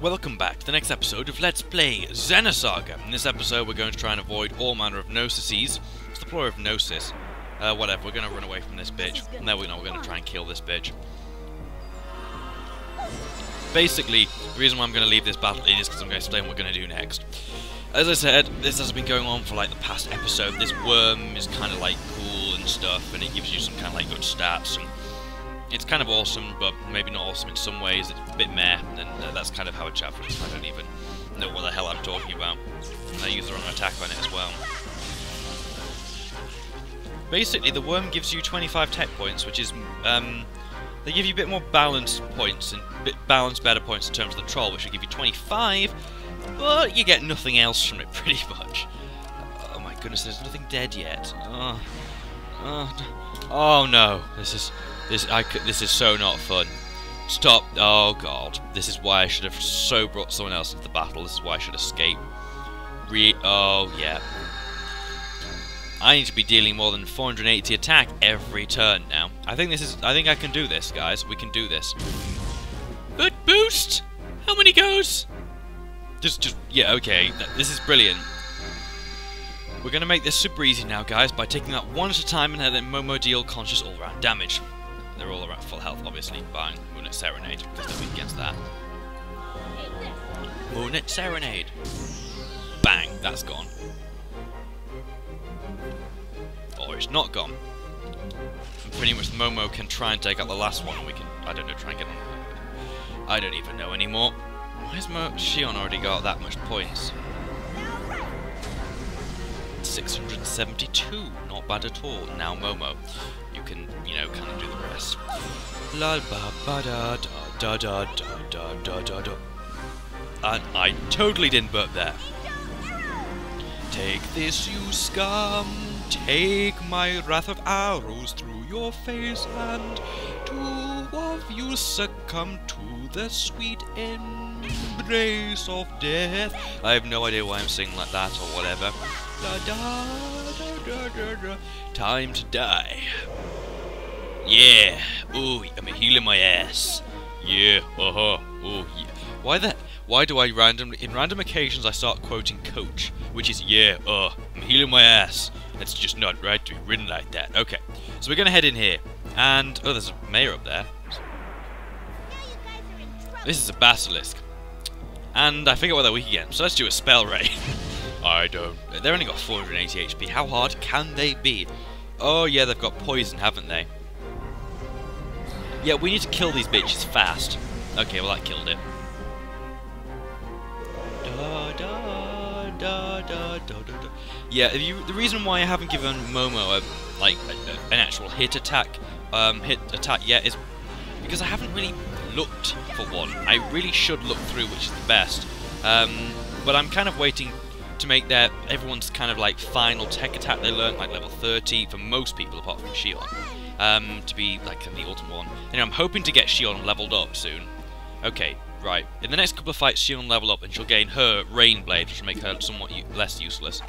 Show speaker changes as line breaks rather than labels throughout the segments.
Welcome back to the next episode of Let's Play Xenosaga. In this episode, we're going to try and avoid all manner of gnosis. It's the plural of gnosis. Uh, whatever, we're going to run away from this bitch. No, we know we're going to try and kill this bitch. Basically, the reason why I'm going to leave this battle in is because I'm going to explain what we're going to do next. As I said, this has been going on for like the past episode. This worm is kind of like cool and stuff, and it gives you some kind of like good stats and it's kind of awesome, but maybe not awesome in some ways. It's a bit meh, and uh, that's kind of how a chapter is. I don't even know what the hell I'm talking about. And I use the wrong attack on it as well. Basically, the worm gives you 25 tech points, which is um, they give you a bit more balance points and bit balance better points in terms of the troll, which will give you 25, but you get nothing else from it pretty much. Oh my goodness, there's nothing dead yet. Oh, oh, oh no, this is this I this is so not fun. Stop. Oh god. This is why I should have so brought someone else into the battle. This is why I should escape. Re oh yeah. I need to be dealing more than 480 attack every turn now. I think this is I think I can do this, guys. We can do this. Good boost! How many goes? Just just yeah, okay. This is brilliant. We're going to make this super easy now, guys, by taking that one at a time and letting Momo deal conscious all-round damage. They're all around full health, obviously, barring Moonlit Serenade, because they're weak against that. Moonlit Serenade! Bang, that's gone. Or it's not gone. And pretty much Momo can try and take out the last one, and we can, I don't know, try and get on. I don't even know anymore. Why has Mo Xion already got that much points? 672, not bad at all. Now Momo you can, you know, kind of do the rest. La ba ba da da da da da da da da. And I totally didn't burp there. Take this, you scum. Take my wrath of arrows through your face, and two of you succumb to the sweet embrace of death. I have no idea why I'm singing like that or whatever. Da da da. Time to die. Yeah. Ooh, I'm healing my ass. Yeah. Uh huh. Oh yeah. Why the? Why do I randomly, in random occasions, I start quoting Coach, which is yeah. Uh, I'm healing my ass. That's just not right to be written like that. Okay. So we're gonna head in here, and oh, there's a mayor up there. This is a basilisk, and I figure out what they're weak again. So let's do a spell ray. I don't. They've only got 480 HP. How hard can they be? Oh yeah, they've got poison, haven't they? Yeah, we need to kill these bitches fast. Okay, well that killed it. Da, da, da. Yeah, you, the reason why I haven't given Momo a, like a, an actual hit attack, um, hit attack yet is because I haven't really looked for one. I really should look through which is the best. Um, but I'm kind of waiting to make their everyone's kind of like final tech attack they learned like level 30 for most people apart from Shion um, to be like the ultimate one. Anyway, I'm hoping to get Shion leveled up soon. Okay, right. In the next couple of fights, will level up and she'll gain her Rain Blade, which will make her somewhat less useless.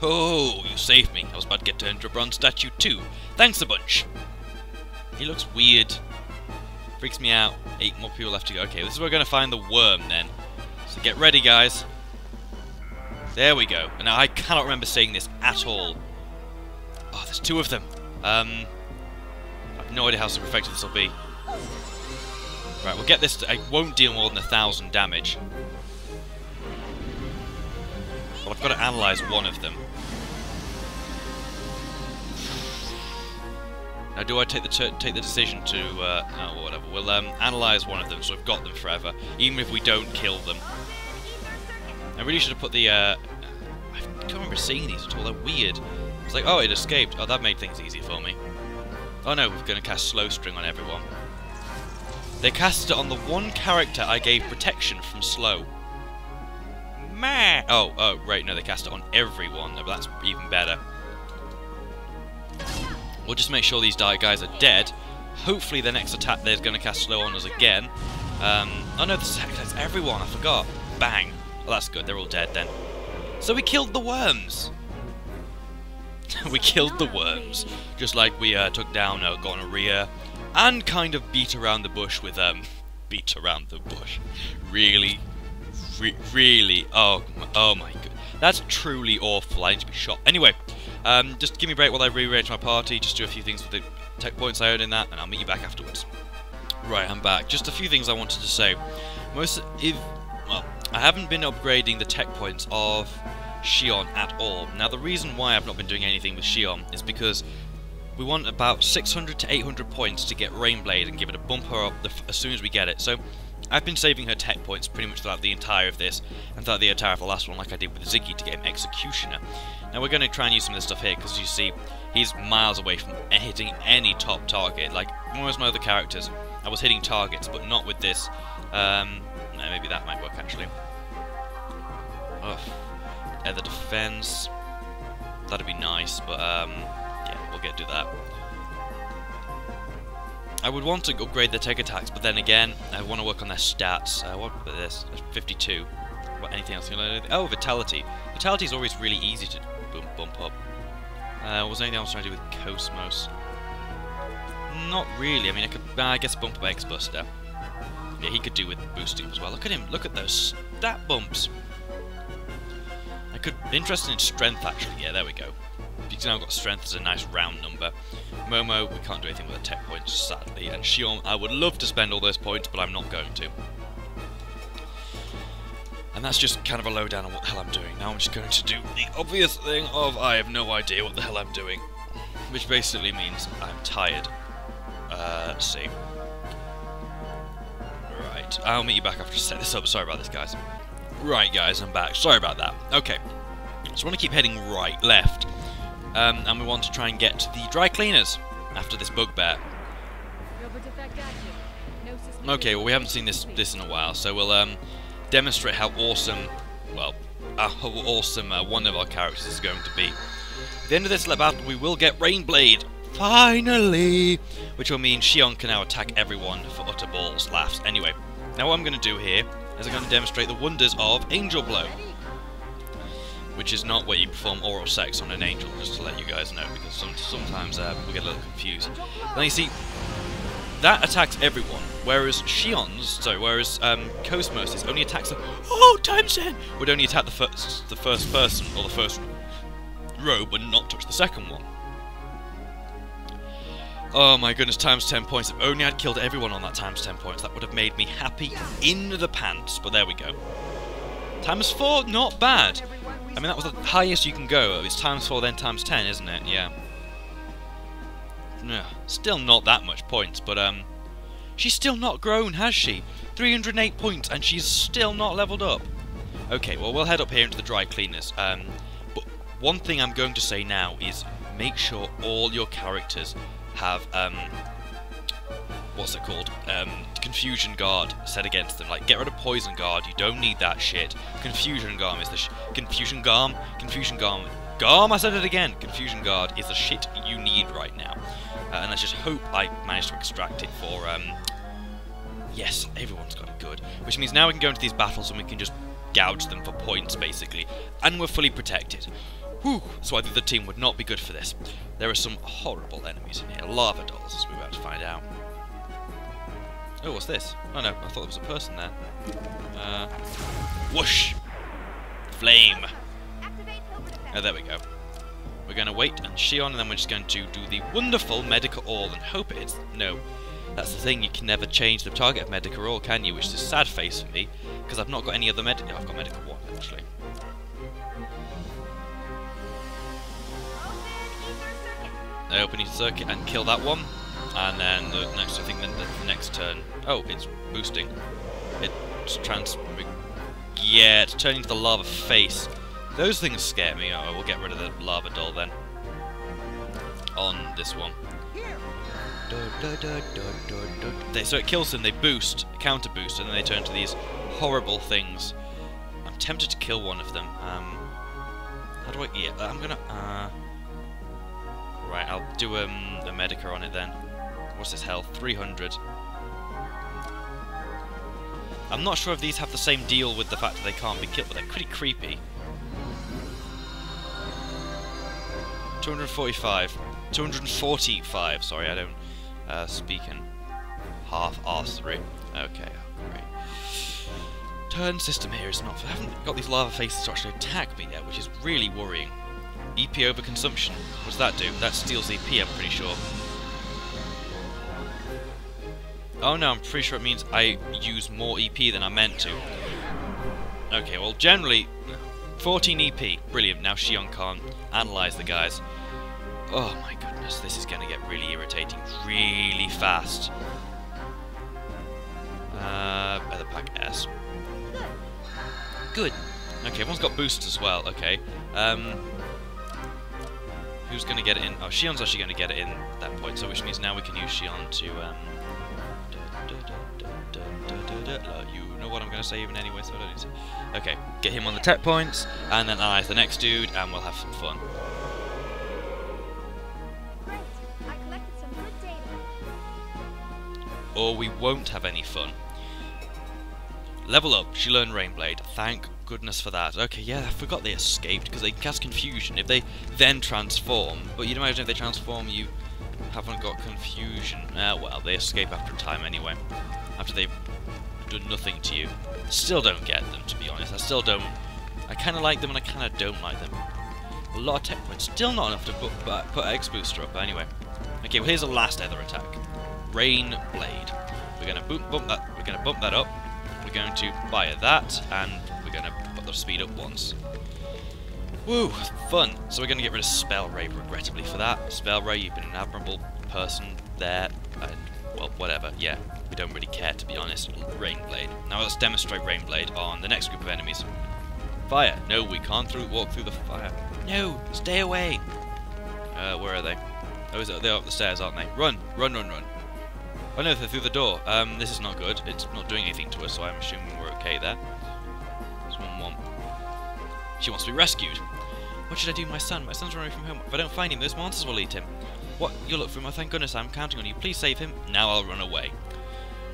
Oh, you saved me. I was about to get turned into a bronze statue too. Thanks a bunch. He looks weird. Freaks me out. Eight more people left to go. Okay, this is where we're going to find the worm then. So get ready, guys. There we go. And now I cannot remember seeing this at all. Oh, there's two of them. Um, I have no idea how super effective this will be. Right, we'll get this. To, I won't deal more than a thousand damage. But I've got to analyze one of them. Now, do I take the take the decision to? Uh, no, whatever. We'll um, analyze one of them, so we've got them forever, even if we don't kill them. I really should have put the, uh, I can't remember seeing these at all, they're weird. It's like, oh, it escaped. Oh, that made things easy for me. Oh no, we're going to cast Slow String on everyone. They cast it on the one character I gave protection from slow. Meh! Oh, oh, right, no, they cast it on everyone, but that's even better. We'll just make sure these guys are dead. Hopefully the next attack they're going to cast slow on us again. Um, oh no, this is everyone, I forgot. Bang. Well, that's good. They're all dead then. So we killed the worms. we killed the worms. Just like we uh, took down uh, gonorrhea, and kind of beat around the bush with um, beat around the bush. Really, re really, oh, oh my god, that's truly awful. I need to be shot. Anyway, um, just give me a break while I rearrange my party. Just do a few things with the tech points I earned in that, and I'll meet you back afterwards. Right, I'm back. Just a few things I wanted to say. Most, if I haven't been upgrading the tech points of Shion at all. Now, the reason why I've not been doing anything with Shion is because we want about 600 to 800 points to get Rainblade and give it a bumper up as soon as we get it. So I've been saving her tech points pretty much throughout the entire of this and throughout the entire of the last one like I did with Ziggy to get him Executioner. Now we're going to try and use some of this stuff here because you see he's miles away from hitting any top target. Like of my other characters, I was hitting targets but not with this. Um, no, maybe that might work actually. Ugh. Ether defense. That'd be nice, but um, yeah, we'll get to that. I would want to upgrade their tech attacks, but then again, I want to work on their stats. Uh, what about this? 52. What, anything else? Oh, Vitality. Vitality is always really easy to bump, bump up. Uh, was there anything else I trying to do with KOS-MOS? Not really. I mean, I could, uh, I guess, bump up X-Buster. Yeah, he could do with boosting as well. Look at him. Look at those stat bumps. I could be interested in strength, actually. Yeah, there we go. Because now got strength as a nice round number. Momo, we can't do anything with a tech points, sadly. And Shion, I would love to spend all those points, but I'm not going to. And that's just kind of a lowdown on what the hell I'm doing. Now I'm just going to do the obvious thing of I have no idea what the hell I'm doing. Which basically means I'm tired. Uh, let's see. Right, I'll meet you back after I set this up. Sorry about this, guys. Right, guys, I'm back. Sorry about that. Okay. So I want to keep heading right, left. Um, and we want to try and get to the dry cleaners after this bugbear. Okay, well we haven't seen this this in a while, so we'll um, demonstrate how awesome, well, uh, how awesome uh, one of our characters is going to be. At the end of this battle, we will get Rainblade, finally, which will mean Shion can now attack everyone for utter balls laughs. Anyway, now what I'm going to do here is I'm going to demonstrate the wonders of Angel Blow which is not where you perform oral sex on an angel, just to let you guys know, because some, sometimes uh, we get a little confused. Then you see, that attacks everyone, whereas Shion's, sorry, whereas um, KOS-MOS only attacks the, oh, times 10, would only attack the first, the first person, or the first row, but not touch the second one. Oh my goodness, times 10 points. If only I'd killed everyone on that times 10 points, that would have made me happy in the pants, but there we go. Times 4, not bad. I mean, that was the highest you can go. It's times 4, then times 10, isn't it? Yeah. Yeah, still not that much points, but, um... She's still not grown, has she? 308 points, and she's still not leveled up. Okay, well, we'll head up here into the dry cleaners. Um, but one thing I'm going to say now is make sure all your characters have, um... What's it called? Um, Confusion Guard set against them. Like, get rid of Poison Guard, you don't need that shit. Confusion Guard is the Confusion Garm? Confusion Garm. Garm, I said it again! Confusion Guard is the shit you need right now. Uh, and let's just hope I manage to extract it for, um... Yes, everyone's got it good. Which means now we can go into these battles and we can just gouge them for points, basically. And we're fully protected. Whew, so I the team would not be good for this. There are some horrible enemies in here. Larva Dolls, as we're about to find out. Oh, what's this? Oh no, I thought there was a person there. Uh, whoosh! Flame! Oh, there we go. We're going to wait and Shion, and then we're just going to do the wonderful Medica All and hope it's... No. That's the thing, you can never change the target of Medica All, can you? Which is a sad face for me, because I've not got any other Medica... I've got Medica 1, actually. Open each circuit and kill that one. And then the next, I think, the, the next turn. Oh, it's boosting. It's trans. Yeah, it's turning to the lava face. Those things scare me. Oh, we'll get rid of the Larva Doll then. On this one. They, so it kills them, they boost, counter boost, and then they turn to these horrible things. I'm tempted to kill one of them. Um, how do I... Yeah, I'm gonna... Uh, right, I'll do um, a Medica on it then. What's his health? 300. I'm not sure if these have the same deal with the fact that they can't be killed, but they're pretty creepy. 245. 245, sorry, I don't... Uh, speaking. Half R3. Okay, great. Turn system here is not... I haven't got these lava faces to actually attack me yet, which is really worrying. EP overconsumption. What does that do? That steals EP, I'm pretty sure. Oh no, I'm pretty sure it means I use more EP than I meant to. Okay, well, generally, 14 EP. Brilliant. Now Shion can't analyze the guys. Oh my goodness, this is going to get really irritating really fast. Uh, Feather Pack S. Good. Okay, everyone's got boosts as well. Okay. Um, who's going to get it in? Oh, Shion's actually going to get it in that point, so which means now we can use Shion to... Um, you know what I'm going to say even anyway, so I don't need to... Okay, get him on the tech points, and then analyze the next dude, and we'll have some fun. Or we won't have any fun. Level up, she learned Rainblade. Thank goodness for that. Okay, yeah, I forgot they escaped, because they cast Confusion. If they then transform, but you'd imagine if they transform, you haven't got Confusion. Ah, well, they escape after a time anyway. After they've done nothing to you. Still don't get them, to be honest. I still don't... I kind of like them and I kind of don't like them. A lot of tech points. Still not enough to put, put X-Buster up, anyway. Okay, well here's the last Ether attack. Rain Blade. We're going to bump that. We're going to bump that up. We're going to fire that, and we're going to put the speed up once. Woo, fun. So we're going to get rid of Spell Ray, regrettably, for that. Spell Ray, you've been an admirable person there, and, well, whatever, yeah. We don't really care, to be honest. Rainblade. Now let's demonstrate Rainblade on the next group of enemies. Fire. No, we can't through, walk through the fire. No, stay away. Uh, where are they? Oh, they're up the stairs, aren't they? Run, run, run, run. Oh no, they're through the door. Um, this is not good. It's not doing anything to us, so I'm assuming we're okay there. She wants to be rescued. What should I do, my son? My son's running from home. If I don't find him, those monsters will eat him. What? You'll look for him. Oh, thank goodness, I'm counting on you. Please save him. Now I'll run away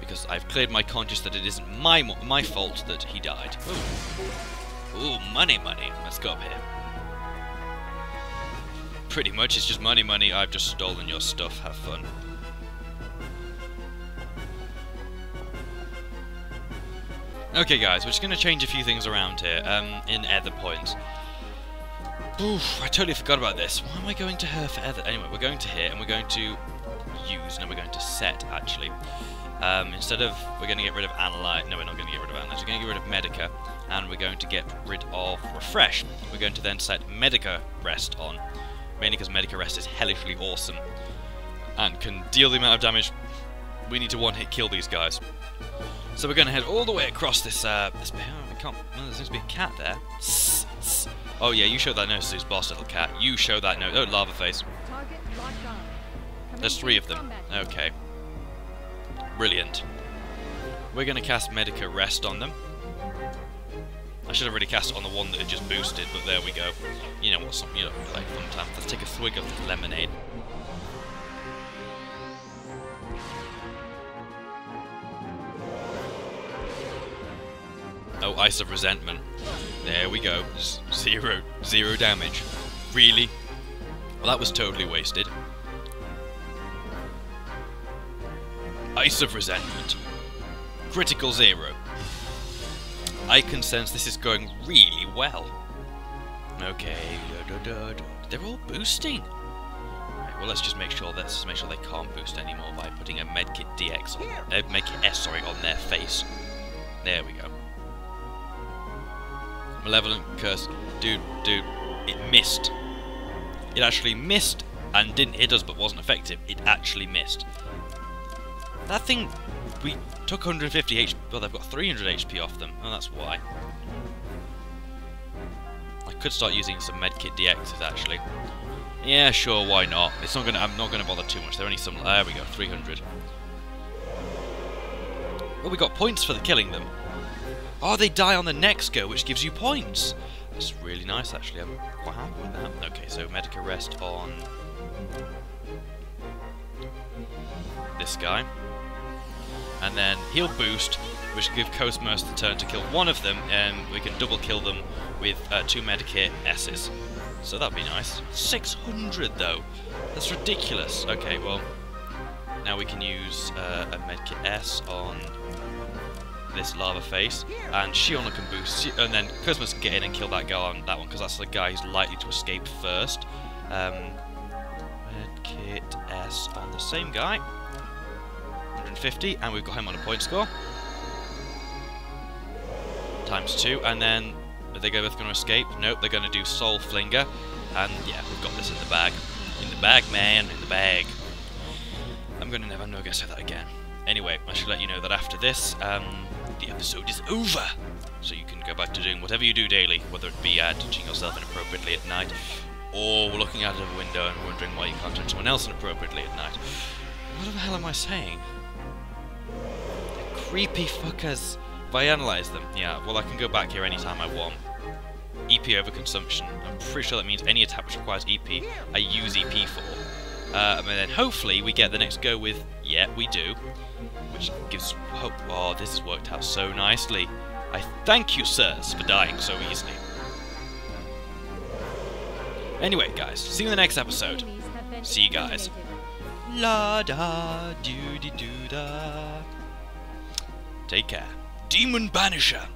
because I've cleared my conscience that it isn't my my fault that he died. Ooh. Ooh, money, money. Let's go up here. Pretty much, it's just money, money. I've just stolen your stuff. Have fun. Okay, guys, we're just going to change a few things around here um, in Ether points. Oof, I totally forgot about this. Why am I going to her for Ether? Anyway, we're going to here, and we're going to use, no, we're going to set, actually. Um, instead of, we're going to get rid of Analyze, no we're not going to get rid of Analyze, we're going to get rid of Medica, and we're going to get rid of Refresh. We're going to then set Medica Rest on, mainly because Medica Rest is hellishly awesome, and can deal the amount of damage we need to one-hit kill these guys. So we're going to head all the way across this, uh, this, oh, we can't, there seems to be a cat there. Oh yeah, you show that nose to this boss, little cat. You show that nose, oh, lava face. There's three of them, okay. Brilliant. We're going to cast Medica Rest on them. I should have already cast it on the one that had just boosted, but there we go. You know what, you know, like time. Let's take a swig of this lemonade. Ice of Resentment. There we go. Zero, zero damage. Really? Well, that was totally wasted. Ice of Resentment. Critical Zero. I can sense this is going really well. Okay, da, da, da, they're all boosting. Right, well, let's just make sure let's make sure they can't boost anymore by putting a Medkit DX on, uh, Medkit S, sorry, on their face. There we go. Malevolent Curse, dude, dude, it missed. It actually missed and didn't hit us, but wasn't effective. It actually missed. That thing, we took 150 HP, well they've got 300 HP off them, and that's why. I could start using some medkit DXs actually. Yeah, sure, why not? It's not gonna. I'm not gonna bother too much. They're only some. There we go, 300. Well, we got points for the killing them. Oh, they die on the next go, which gives you points. That's really nice, actually. I'm quite happy with that. Okay, so Medica Rest on this guy and then he'll boost, which will give KOS-MOS the turn to kill one of them, and we can double kill them with uh, two Medikit S's. So that'd be nice. 600 though! That's ridiculous. Okay, well, now we can use uh, a medkit S on this lava face, and Shiona can boost, and then Christmas can get in and kill that guy on that one, because that's the guy who's likely to escape first. Um, medkit S on the same guy, 150, and we've got him on a point score. Times two, and then are they both going to escape? Nope, they're going to do Soul Flinger, and yeah, we've got this in the bag. In the bag, man, in the bag. I'm going to never know I say that again. Anyway, I should let you know that after this, um, the episode is over. So you can go back to doing whatever you do daily, whether it be uh, touching yourself inappropriately at night, or looking out of a window and wondering why you can't touch someone else inappropriately at night. What the hell am I saying? creepy fuckers. If I analyse them, yeah, well I can go back here anytime I want. EP overconsumption. I'm pretty sure that means any attack which requires EP, I use EP for. Uh, and then hopefully we get the next go with, yeah, we do. Which gives hope. Oh, this has worked out so nicely. I thank you, sirs, for dying so easily. Anyway, guys, see you in the next episode. See you guys. La da doo dee doo da. Take care. Demon Banisher.